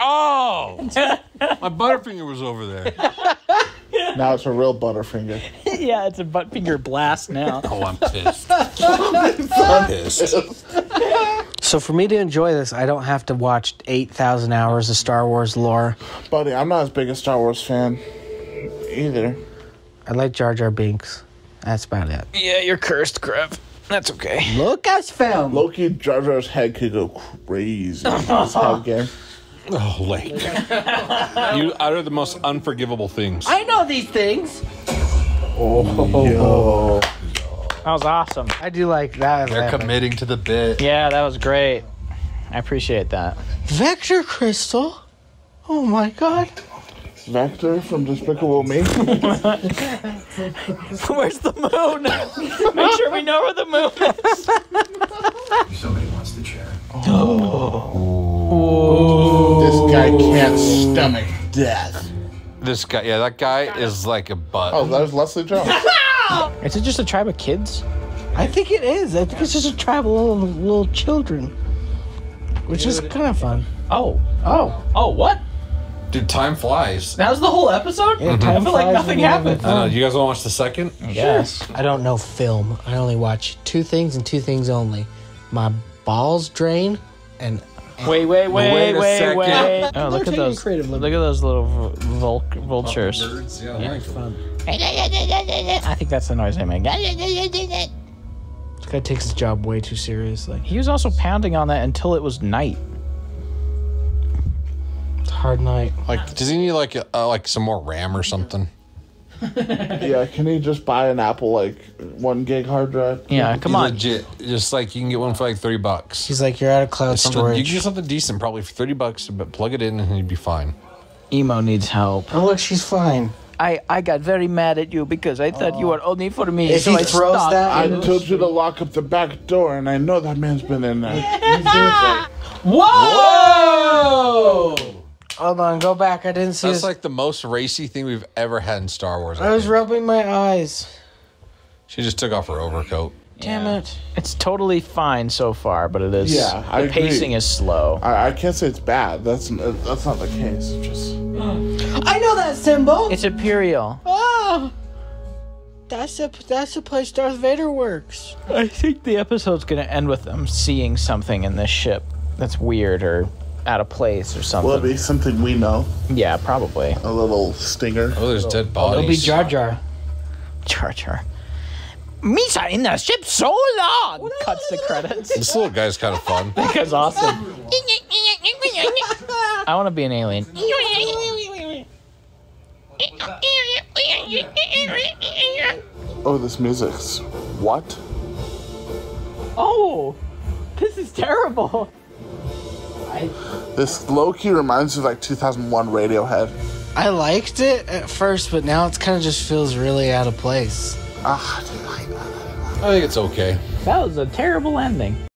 Oh, my Butterfinger was over there. Now it's a real Butterfinger. yeah, it's a butt finger blast now. Oh, I'm pissed. I'm pissed. So for me to enjoy this, I don't have to watch 8,000 hours of Star Wars lore. Buddy, I'm not as big a Star Wars fan either. I like Jar Jar Binks. That's about it. yeah, you're cursed, Krev. That's okay. Lucasfilm. Loki Jar Jar's head could go crazy in this head game. Oh, Lake. you utter the most unforgivable things. I know these things. Oh, yo. That was awesome. I do like that. They're epic. committing to the bit. Yeah, that was great. I appreciate that. Vector Crystal. Oh my god. Vector from Despicable Me. Where's the moon? Make sure we know where the moon is. Somebody wants the chair. this guy can't stomach death. This guy, yeah, that guy is like a butt. Oh, there's Leslie Jones. Is it just a tribe of kids? I think it is. I think it's just a tribe of little, little children. Which is kind of fun. Oh, oh, oh! What? Dude, time flies. That was the whole episode. Yeah, I time feel like flies nothing when you're having happened. I know. You guys want to watch the second? Yes. I don't know film. I only watch two things and two things only. My balls drain and Wait, wait, wait, Wait wait, a wait. Oh, look at those! creative Look at those little vul- vultures. Birds, yeah, fun. I think that's the noise they make. This guy takes his job way too seriously. He was also pounding on that until it was night. It's a hard night. Like, does he need like uh, like some more RAM or something? yeah, can he just buy an Apple like one gig hard drive? Yeah, come He on. Legit, just like you can get one for like thirty bucks. He's like, you're out of cloud Something, you can storage. get something decent probably for thirty bucks, but plug it in and you'd be fine. Emo needs help. Oh look, she's fine. I, I got very mad at you because I thought you oh. were only for me. If so he I throws stopped. that, I told you to lock up the back door, and I know that man's been in there. Whoa! Hold on, go back. I didn't see. That's His, like the most racy thing we've ever had in Star Wars. I I was think. rubbing my eyes. She just took off her overcoat. Damn it. It's totally fine so far, but it is. Yeah, I the agree. pacing is slow. I, I can't say it's bad. That's that's not the case. It's just I know that symbol. It's Imperial. oh, that's the that's the place Darth Vader works. I think the episode's gonna end with them seeing something in this ship that's weird or out of place or something. will it be something we know? Yeah, probably. A little stinger. Oh, there's dead bodies. It'll be Jar Jar. Jar Jar. Misa in the ship so long. Cuts the credits. This little guy's kind of fun. that guy's awesome. I want to be an alien. Oh, this music's what? Oh, this is terrible. This low key reminds me of like 2001 Radiohead. I liked it at first, but now it's kind of just feels really out of place. Ah, I didn't like that. I think it's okay. That was a terrible ending.